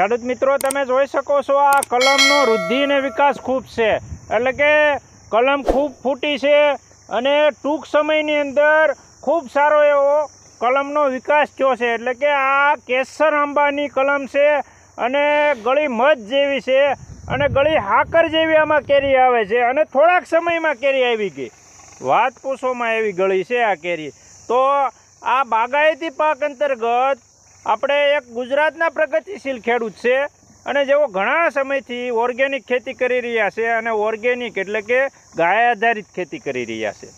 ખેડૂત મિત્રો, તમે જોઈ શકો છો આ કલમનો વૃદ્ધિ અને વિકાસ ખૂબ છે. એટલે કે કલમ ખૂબ ફૂટી છે અને ટૂંક સમયની અંદર ખૂબ સારો એવો કલમનો વિકાસ થયો છે. એટલે કે આ કેસર આંબાની કલમ છે અને ગળી મધ જેવી છે અને ગળી હાકર જેવી આમાં કેરી આવે છે અને થોડાક સમયમાં કેરી આવી ગઈ. વાત પૂછોમાં એવી ગળી છે આ કેરી. તો આ બાગાયતી પાક અંતર્ગત આપણે એક ગુજરાતના પ્રગતિશીલ ખેડૂત છે અને જેઓ ઘણા સમયથી ઓર્ગેનિક ખેતી કરી રહ્યા છે અને ઓર્ગેનિક એટલે કે ગાય આધારિત ખેતી કરી રહ્યા છે.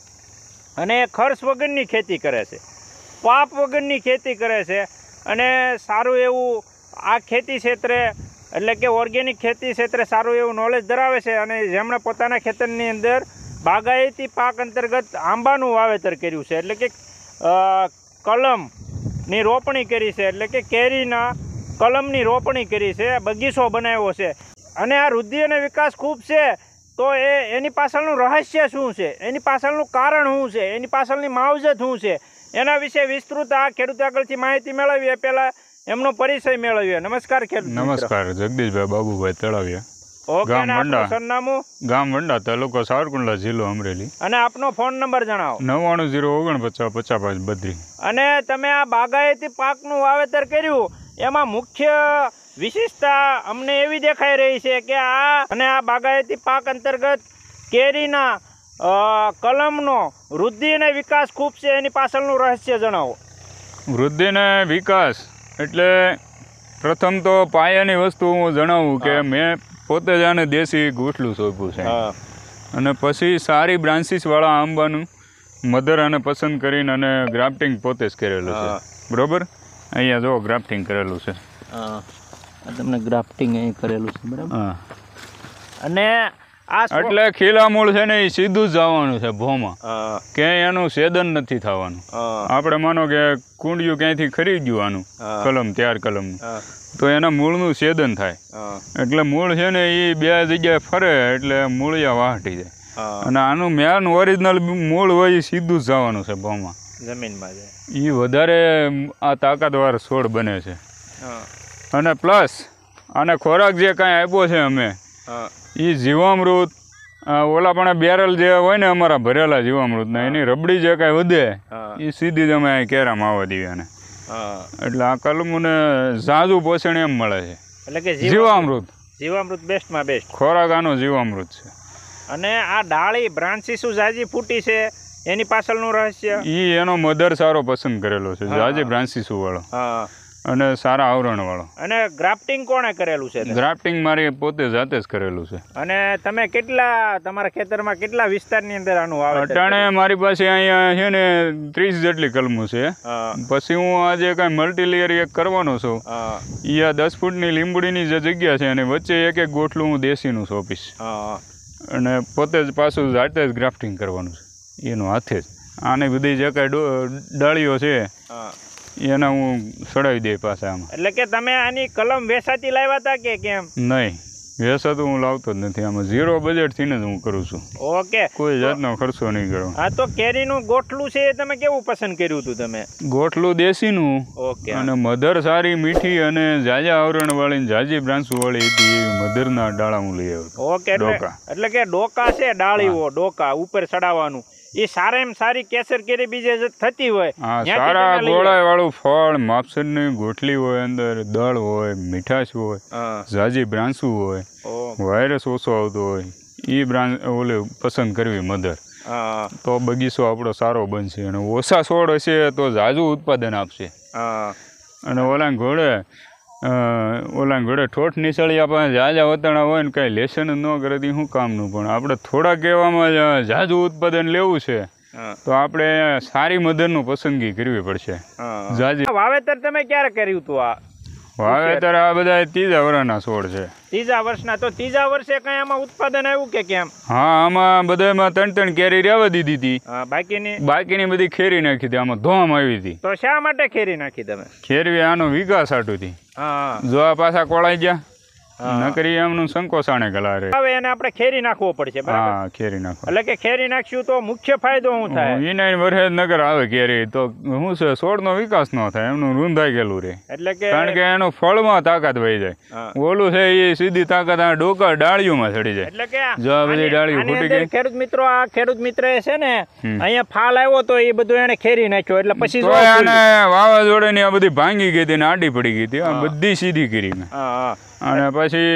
અને ખર્ચ વગરની ખેતી કરે છે. પાપ વગરની ખેતી કરે છે અને સારું એવું આ ખેતી ક્ષેત્રે એટલે કે ઓર્ગેનિક ખેતી ક્ષેત્રે સારું એવું નોલેજ ધરાવે છે અને જેમણે પોતાના ખેતરની અંદર બાગાયતી પાક અંતર્ગત આંબાનું વાવેતર કર્યું છે. એટલે કે અ, કલમની રોપણી કરી છે, એટલે કે કેરીના કલમની રોપણી કરી છે બગીચો બનાવ્યો છે. અને આ વૃદ્ધિ અને વિકાસ ખૂબ છે, તો એ એની પાછળનું રહસ્ય શું છે? એની પાછળનું કારણ શું છે? એની પાછળની માવજત શું છે? એના વિશે વિસ્તૃત આ ખેડૂત આગળથી માહિતી મેળવીએ. પહેલાં એમનો પરિચય મેળવીએ. નમસ્કાર ખેડૂત નમસ્કાર, જગદીશભાઈ બાબુભાઈ તળાવિયા. ઓકે ગામ આપનું વંડા. સરનામું? ગામ વંડા તાલુકો સાવરકુંડલા જિલ્લો અમરેલી. અને આપનો ફોન નંબર જણાવો. નવ્વાણું જીરો ઓગણપચાસ પચાસ પાંચ બત્રીસ. અને તમે આ બાગાયતી પાકનું વાવેતર કર્યું એમાં મુખ્ય વિશેષતા અમને એવી દેખાઈ રહી છે કે આ અને આ બાગાયતી પાક અંતર્ગત કેરીના કલમનો વૃદ્ધિ અને વિકાસ ખૂબ છે એની પાછળનું રહસ્ય જણાવો. વૃદ્ધિ ને વિકાસ એટલે પ્રથમ તો પાયાની વસ્તુ હું જણાવું કે મેં પોતે જ આને દેશી ગોઠલું સોંપ્યું છે. અને પછી સારી બ્રાન્ચીસવાળા આંબાનું મધર અને પસંદ કરીને અને ગ્રાફ્ટિંગ પોતે જ કરેલું છે. બરોબર? અહીંયા જો ગ્રાફ્ટિંગ કરેલું છે. તમને ગ્રાફ્ટિંગ અહીં કરેલું છે બરાબર? હા. અને એટલે ખીલા મૂળ છે ને એ સીધું જ જવાનું છે ભોમાં. ક્યાંય એનું સેદન નથી થવાનું. આપણે માનો કે કુંડિયું ક્યાંયથી ખરીદ્યું આનું? કલમ ત્યાર કલમ. તો એના મૂળનું સેદન થાય. એટલે મૂળ છે ને એ બે જગ્યાએ ફરે એટલે મૂળિયા વાહટી જાય. અને આનું મેન ઓરિજિનલ મૂળ હોય એ સીધું જ જવાનું છે ભોમાં. જમીનમાં એ વધારે આ તાકાતવાર છોડ બને છે. અને પ્લસ આને ખોરાક જે કાંઈ આપ્યો છે અમે એ જીવામૃત ઓલા પણ બેરલ જે હોય ને અમારા ભરેલા જીવામૃતના એની રબડી જે કાંઈ વધે એ સીધી જ અમે કેરામાં આવવા દઈએ એટલે આ કલમોને ઝાઝુ પોષણ એમ મળે છે. એટલે કે જીવા જીવામૃત. જીવામૃત બેસ્ટમાં બેસ્ટ. ખોરાક આનો જીવામૃત છે. અને આ ડાળી બ્રાન્ચીસુ જાજી ફૂટી છે એની પાછળનું રહસ્ય? એ એનો મધર સારો પસંદ કરેલો છે હા. જાજી બ્રાન્સીસુ વાળો. હા. અને સારા આવરણ વાળો અને ગ્રાફ્ટિંગ કોણે કરેલું છે ગ્રાફ્ટિંગ મારી પોતે જાતે જ કરેલું છે. અને તમે કેટલા તમારા ખેતરમાં કેટલા વિસ્તારની અંદર આનું આવે અટાણે મારી પાસે અહીંયા છે ને ત્રીસ જેટલી કલમો છે. પછી હું આજે કાંઈ મલ્ટીલેયર એક કરવાનો છું. એ આ દસ ફૂટની લીંબડીની જે જગ્યા છે અને વચ્ચે એક એક ગોઠલું હું દેશીનું સોંપીશ અને પોતે જ પાછું જાતે જ ગ્રાફ્ટિંગ કરવાનું છે. એનું હાથે જ. આની બધી જે કાંઈ ડાળીઓ છે. એના હું સડાવી દઈ પાછા આમાં. એટલે કે તમે આની કલમ વેસાતી લાવ્યા હતા કે કેમ? નહીં વેસા તો હું લાવતો જ નથી. આમાં ઝીરો બજેટથી જ હું કરું છું. ઓકે. કોઈ જાતનો ખર્ચો નહીં કરો. હા તો કેરીનું ગોઠલું છે એ તમે કેવું પસંદ કર્યું હતું તમે? ગોઠલું દેશીનું ઓકે. અને મધર સારી મીઠી અને જાજા આવરણવાળી ને જાજી બ્રાન્ચવાળી હતી એવી મધરના ડાળા હું લઈ આવ્યો ઓકે ડોકા. એટલે કે ડોકા છે ડાળીઓ ડોકા ઉપર ચડાવવાનું. એ સારામાં સારી કેસર કેરી બીજે થતી હોય સારા ગોળાઈ વાળું ફળ માપસરની ગોઠલી હોય અંદર દળ હોય મીઠાશ હોય ઝાજી બ્રાંસુ હોય વાયરસ ઓછો આવતો હોય એ બ્રાન્ચ ઓલે પસંદ કરવી મધર. તો બગીચો આપણો સારો બનશે અને ઓછા છોડ હશે તો ઝાઝું ઉત્પાદન આપશે. અને ઓલા ઘોડે ઓલા ઘોડે ઠોઠ નીસળિયા આપણે ઝાઝા વતણા હોય ને કાંઈ લેશન જ ન કરે તે શું કામનું? પણ આપણે થોડા કહેવામાં જ ઝાઝું ઉત્પાદન લેવું છે. તો આપણે સારી મધરનું પસંદગી કરવી પડશે. ઝાઝી વાવેતર તમે ક્યારે કર્યું હતું આ? વાવેતર આ બધા ત્રીજા વરાના છોડ છે. ત્રીજા વર્ષના તો ત્રીજા વર્ષે કઈ આમાં ઉત્પાદન આવ્યું કે કેમ? હા આમાં બધામાં ત્રણ ત્રણ કેરી રેવા દીધી હતી. બાકીની? બાકીની બધી ખેરી નાખી હતી આમાં ધોમ આવી હતી. તો શા માટે ખેરી નાખી તમે? ખેરવી આનો વિકાસ આટું હતી. જો આ પાછા કોળાઈ ગયા. નકરી એમનું સંકોચાણે ગલા રહે હવે એને આપણે ખેરી નાખવો પડશે હા ખેરી નાખો. એટલે કે ખેરી નાખશું તો મુખ્ય ફાયદો શું થાય? એને વરહેજ નગર આવે કેરી તો શું છે છોડનો વિકાસ ન થાય એમનું રૂંધાઈ ગયેલું રહે એટલે કે કારણ કે એનું ફળમાં તાકાત વહી જાય. ઓલું છે એ સીધી તાકાત આ ડોકા ડાળીઓમાં ચડી જાય. એટલે કે જો આ બધી ડાળીઓ ફૂટી ગઈ. ખેડૂત મિત્રો આ ખેડૂત મિત્ર છે ને. અહીંયા ફાલ આવ્યો તો એ બધું એને ખેરી નાખ્યો એટલે પછી જો ની આ બધી ભાંગી ગઈ હતી ને આડી પડી ગઈ હતી આ બધી સીધી કરી મેં. હા, હા. અને પછી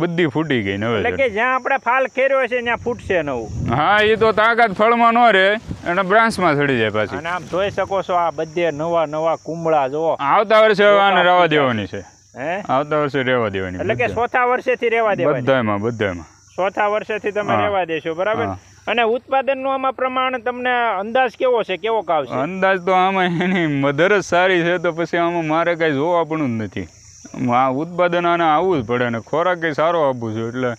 બધી ફૂટી ગઈ એટલે કે જ્યાં આપણે ફાલ ખેર્યો છે ત્યાં ફૂટશે નવું. હા એ તો તાકાત ફળમાં ન રહે અને બ્રાન્ચમાં ચડી જાય પાછી. અને આમ જોઈ શકો છો આ બધે નવા નવા કુંબળા જોવો આવતા વર્ષે આને રહેવા દેવાની છે. હે? આવતા વર્ષે રહેવા દેવાની એટલે કે ચોથા વર્ષેથી રેવા દેવાની. બધામાં બધામાં ચોથા વર્ષેથી તમે. રેવા દેશો બરાબર. અને ઉત્પાદનનું આમાં પ્રમાણ તમને અંદાજ કેવો છે કેવો આવશે અંદાજ તો આમાં એની મધર જ સારી છે તો પછી આમાં મારે કાંઈ જોવા પણ જ નથી. આ ઉત્પાદન આને આવવું જ પડે ને ખોરાક કઈ સારો આપું છું એટલે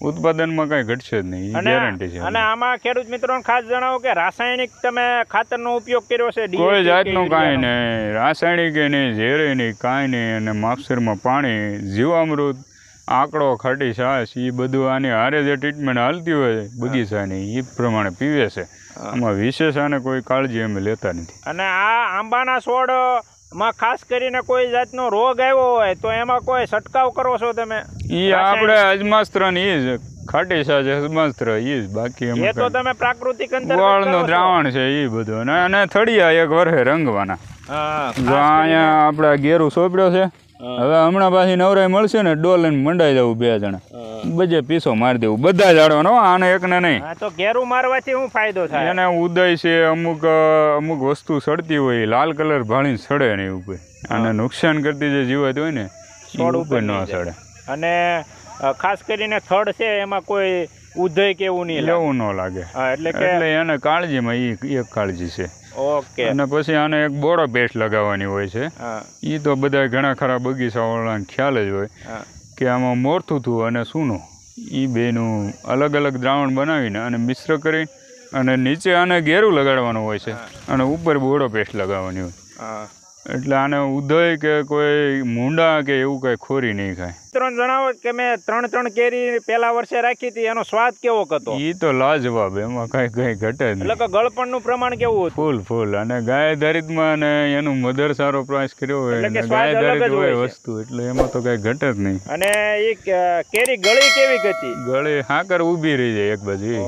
ઉત્પાદનમાં કઈ ઘટશે જ નહીં ગેરંટી છે અને આમાં ખેડૂત મિત્રોને ખાસ જણાવો કે રાસાયણિક તમે ખાતરનો ઉપયોગ કર્યો છે કોઈ જાતનું કાંઈ નહીં રાસાયણિક નહીં ઝેરે નહીં કાંઈ નહીં અને માપસરમાં પાણી જીવામૃત આંકડો ખાટી છાશ એ બધું આની હારે જે ટ્રીટમેન્ટ હાલતી હોય બગીચાની એ પ્રમાણે પીવે છે. આમાં વિશેષ આને કોઈ કાળજી અમે લેતા નથી. અને આ આંબાના છોડ માં ખાસ કરીને કોઈ જાતનો રોગ આવ્યો હોય તો એમાં કોઈ છટકાવ કરો છો તમે? એ આપણે અજમાસ્ત્રની જ ખાટી છાશ અજમાસ્ત્ર એ જ બાકી એ તો તમે પ્રાકૃતિક ગોળનું દ્રાવણ છે એ બધું. અને થળિયા એક વર્ષે રંગવાના. જો અહીંયા આપણે ઘેરું સોપડ્યો છે. હવે હમણાં પાછી નવરાઈ મળશે ને ડોલ મંડાઈ જવું બે જણા. બજે પીસો મારી દેવું. બધા જાડવાનો આને એકને નહીં. હા તો ઘેરું મારવાથી શું ફાયદો થાય. એને ઉદય છે અમુક અમુક વસ્તુ સડતી હોય લાલ કલર ભાણી સડે નહીં ઉપર. અને નુકસાન કરતી જે જીવાત હોય ને છોડ ઉપર ન સડે. અને ખાસ કરીને થડ છે એમાં કોઈ ઉધય કે એવું નહીં લેવું ન લાગે. એટલે કે એટલે એને કાળજીમાં એ એક કાળજી છે. ઓકે. અને પછી આને એક બોરો પેસ્ટ લગાવવાની હોય છે. એ તો બધા ઘણા ખરા બગીચાવાળાને ખ્યાલ જ હોય. કે આમાં મોરથુથું અને સૂનું. એ બેનું અલગ અલગ દ્રાવણ બનાવીને અને મિશ્ર કરી અને નીચે આને ઘેરું લગાડવાનું હોય છે. અને ઉપર બોડો પેસ્ટ લગાવવાની હોય. એટલે આને ઉદય કે કોઈ મુંડા કે એવું કઈ ખોરી નહીં ખાય. ત્રણ જણાવો કે મેં ત્રણ ત્રણ કેરી પેલા વર્ષે રાખી હતી એનો સ્વાદ કેવો હતો? એ તો લાજવાબ એમાં કઈ કઈ ઘટે જ એટલે નહીં. કે ગળપણનું પ્રમાણ કેવું હતું? ફૂલ ફૂલ. અને ગાય ધારિતમાં અને એનું મધર સારો પ્રાઇસ કર્યો હોય એટલે અને ગાય ધરિત હોય વસ્તુ એટલે એમાં તો કઈ ઘટે જ નહીં. અને એ કેરી ગળી કેવી હતી? ગળી હાકર ઊભી રહી જાય એક બાજુ.